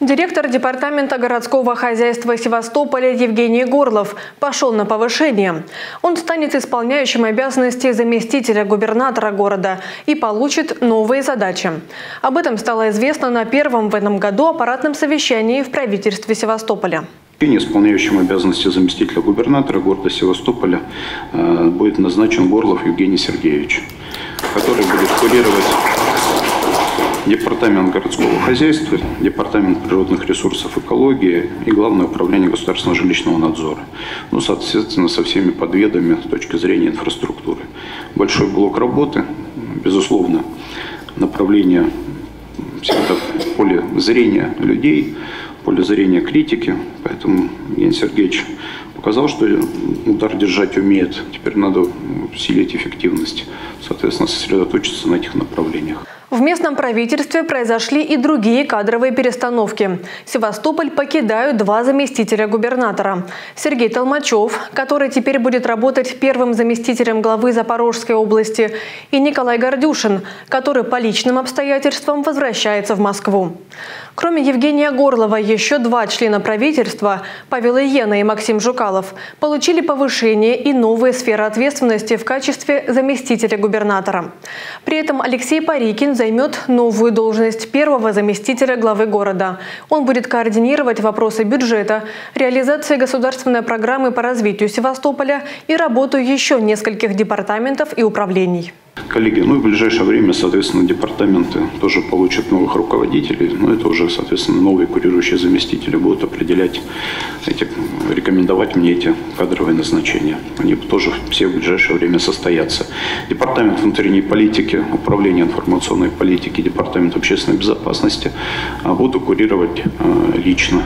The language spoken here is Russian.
Директор Департамента городского хозяйства Севастополя Евгений Горлов пошел на повышение. Он станет исполняющим обязанности заместителя губернатора города и получит новые задачи. Об этом стало известно на первом в этом году аппаратном совещании в правительстве Севастополя. Исполняющим обязанности заместителя губернатора города Севастополя э, будет назначен Горлов Евгений Сергеевич, который будет курировать Департамент городского хозяйства, Департамент природных ресурсов экологии и Главное управление государственного жилищного надзора. Ну, соответственно, со всеми подведами с точки зрения инфраструктуры. Большой блок работы, безусловно, направление всегда поле зрения людей, поле зрения критики. Поэтому Евгений Сергеевич показал, что удар держать умеет. Теперь надо усилить эффективность, соответственно, сосредоточиться на этих направлениях. В местном правительстве произошли и другие кадровые перестановки. Севастополь покидают два заместителя губернатора. Сергей Толмачев, который теперь будет работать первым заместителем главы Запорожской области, и Николай Гордюшин, который по личным обстоятельствам возвращается в Москву. Кроме Евгения Горлова, еще два члена правительства, Павел Иена и Максим Жукалов, получили повышение и новые сферы ответственности в качестве заместителя губернатора. При этом Алексей Парикин займет новую должность первого заместителя главы города. Он будет координировать вопросы бюджета, реализации государственной программы по развитию Севастополя и работу еще нескольких департаментов и управлений. Коллеги, ну и в ближайшее время, соответственно, департаменты тоже получат новых руководителей, но это уже, соответственно, новые курирующие заместители будут определять, эти, рекомендовать мне эти кадровые назначения. Они тоже все в ближайшее время состоятся. Департамент внутренней политики, управление информационной политики, департамент общественной безопасности а, буду курировать э, лично.